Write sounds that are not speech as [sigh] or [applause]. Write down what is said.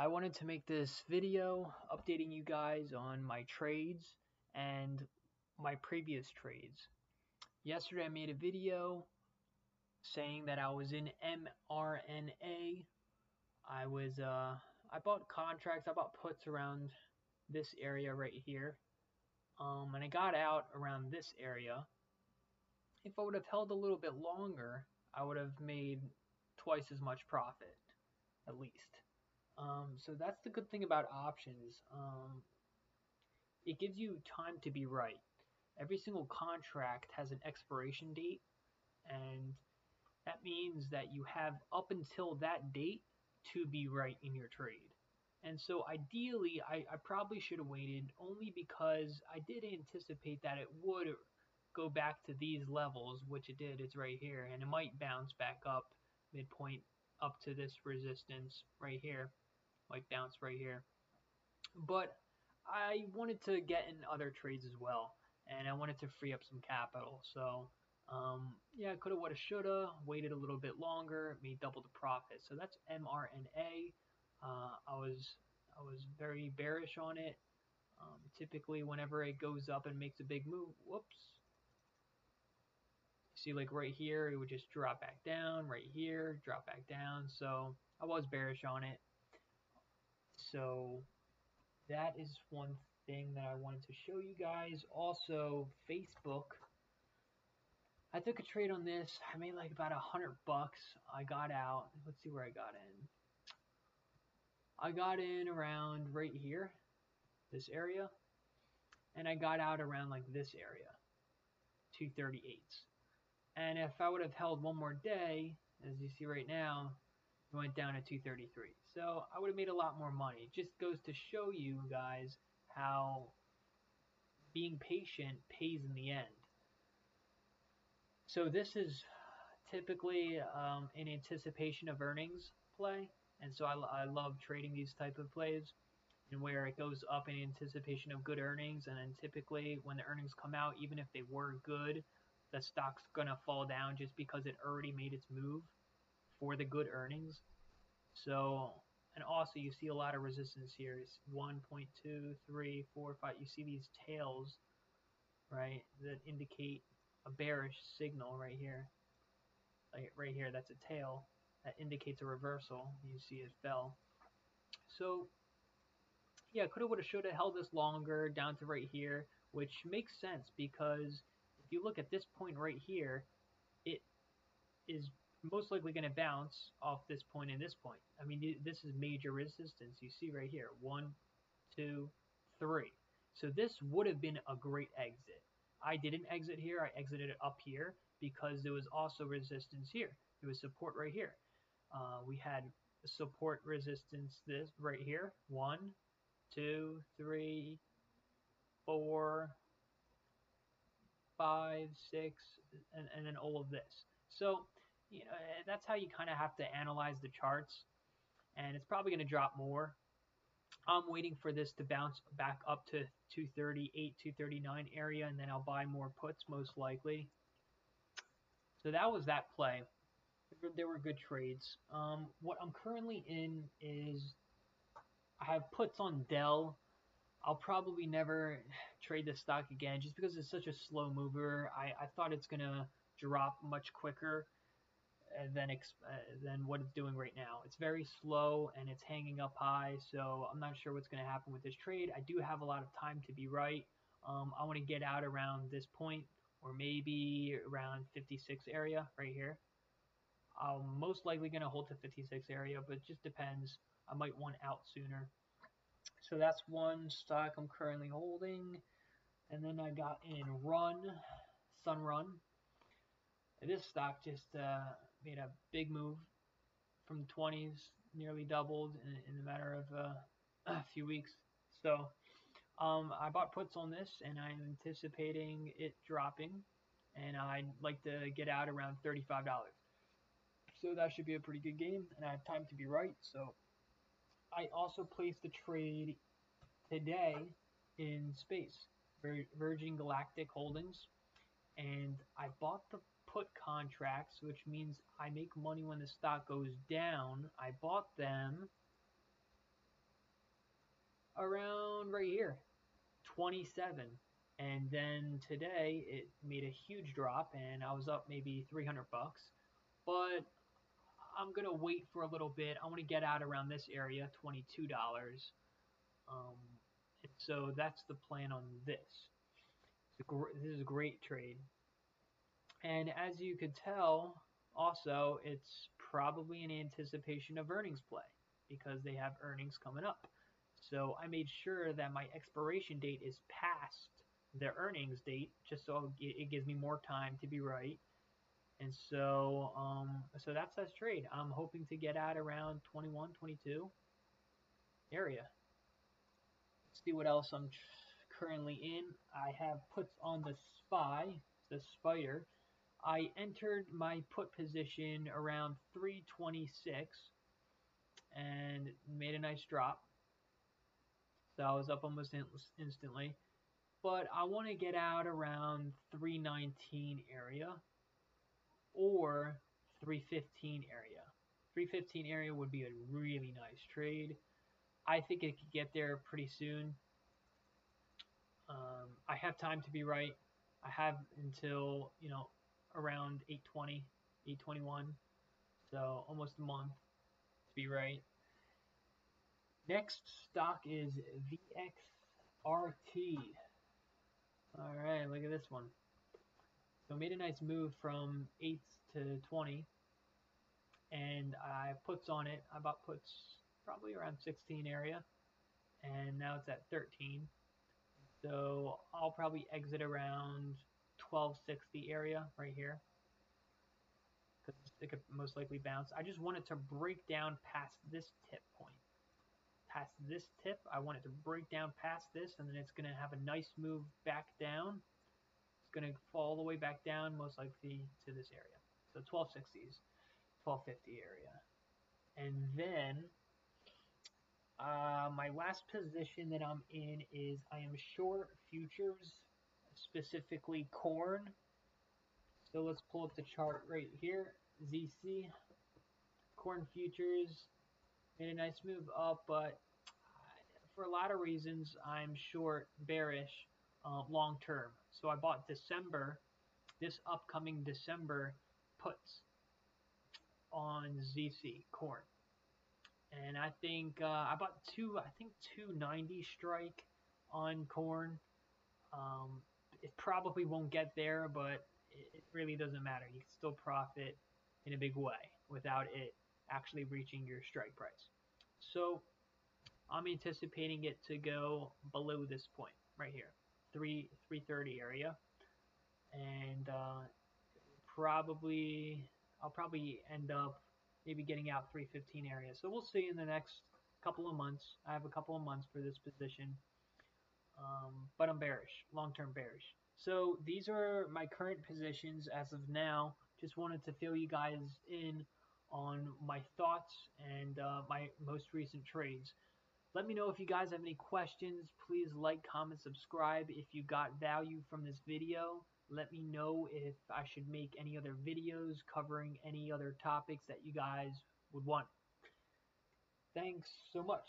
I wanted to make this video updating you guys on my trades and my previous trades. Yesterday I made a video saying that I was in MRNA. I was uh I bought contracts, I bought puts around this area right here. Um and I got out around this area. If I would have held a little bit longer, I would have made twice as much profit at least. Um, so that's the good thing about options. Um, it gives you time to be right. Every single contract has an expiration date, and that means that you have up until that date to be right in your trade. And so ideally, I, I probably should have waited only because I did anticipate that it would go back to these levels, which it did. It's right here, and it might bounce back up midpoint up to this resistance right here might bounce right here. But I wanted to get in other trades as well, and I wanted to free up some capital. So um, yeah, coulda, woulda, shoulda, waited a little bit longer, made double the profit. So that's MRNA. Uh, I was I was very bearish on it. Um, typically, whenever it goes up and makes a big move, whoops. See, like right here, it would just drop back down. Right here, drop back down. So I was bearish on it. So that is one thing that I wanted to show you guys. Also, Facebook. I took a trade on this. I made like about a hundred bucks. I got out. Let's see where I got in. I got in around right here, this area, and I got out around like this area, 238s. And if I would have held one more day, as you see right now, it went down to 233. So I would have made a lot more money. It just goes to show you guys how being patient pays in the end. So this is typically um, in anticipation of earnings play. And so I, I love trading these type of plays and where it goes up in anticipation of good earnings. And then typically when the earnings come out, even if they were good, the stock's going to fall down just because it already made its move for the good earnings. So, and also you see a lot of resistance here. It's 1.2, 3, 4, 5. You see these tails, right, that indicate a bearish signal right here. Like right here, that's a tail. That indicates a reversal. You see it fell. So, yeah, coulda, woulda, shoulda held this longer down to right here, which makes sense because if you look at this point right here, it is most likely going to bounce off this point and this point. I mean, this is major resistance. You see right here, one, two, three. So this would have been a great exit. I didn't exit here. I exited it up here because there was also resistance here. There was support right here. Uh, we had support resistance this right here. One, two, three, four, five, six, and, and then all of this. So you know, eh, that's how you kind of have to analyze the charts. And it's probably going to drop more. I'm waiting for this to bounce back up to 238, 239 area, and then I'll buy more puts most likely. So that was that play. There were good trades. Um, what I'm currently in is I have puts on Dell. I'll probably never trade this stock again just because it's such a slow mover. I, I thought it's going to drop much quicker than uh, than what it's doing right now. It's very slow and it's hanging up high, so I'm not sure what's going to happen with this trade. I do have a lot of time to be right. Um, I want to get out around this point or maybe around 56 area right here. I'm most likely going to hold to 56 area, but just depends. I might want out sooner. So that's one stock I'm currently holding. And then I got in Run, Sunrun. This stock just uh, made a big move from the 20s, nearly doubled in, in a matter of uh, [clears throat] a few weeks. So um, I bought puts on this, and I'm anticipating it dropping, and I'd like to get out around $35. So that should be a pretty good game, and I have time to be right. So I also placed a trade today in space, Virgin Galactic Holdings, and I bought the put contracts, which means I make money when the stock goes down. I bought them around right here, 27. And then today it made a huge drop and I was up maybe 300 bucks. But I'm going to wait for a little bit. I want to get out around this area, $22. Um, so that's the plan on this. This is a great trade. And as you could tell, also, it's probably in anticipation of earnings play because they have earnings coming up. So I made sure that my expiration date is past their earnings date, just so it gives me more time to be right. And so, um, so that's that trade. I'm hoping to get out around 21, 22 area. Let's see what else I'm currently in. I have puts on the SPY, the Spider. I entered my put position around 326 and made a nice drop. So I was up almost in instantly. But I want to get out around 319 area or 315 area. 315 area would be a really nice trade. I think it could get there pretty soon. Um, I have time to be right. I have until, you know, around 820, 821. So almost a month to be right. Next stock is VXRT. All right, look at this one. So made a nice move from 8 to 20. And I puts on it. I bought puts probably around 16 area. And now it's at 13. So I'll probably exit around 1260 area right here. Because it could most likely bounce. I just want it to break down past this tip point. Past this tip, I want it to break down past this, and then it's going to have a nice move back down. It's going to fall all the way back down, most likely to this area. So 1260s, 1250 area. And then uh, my last position that I'm in is I am short futures, specifically corn. So let's pull up the chart right here. ZC, corn futures, made a nice move up, but for a lot of reasons, I'm short, bearish, uh, long term. So I bought December, this upcoming December puts on ZC, corn and I think uh, I bought two. I think 290 strike on corn. Um, it probably won't get there, but it, really doesn't matter. You can still profit in a big way without it actually reaching your strike price. So I'm anticipating it to go below this point right here, three 330 area, and uh, probably I'll probably end up maybe getting out 315 area. So we'll see in the next couple of months. I have a couple of months for this position. Um, but I'm bearish, long-term bearish. So these are my current positions as of now. Just wanted to fill you guys in on my thoughts and uh, my most recent trades. Let me know if you guys have any questions. Please like, comment, subscribe if you got value from this video. Let me know if I should make any other videos covering any other topics that you guys would want. Thanks so much.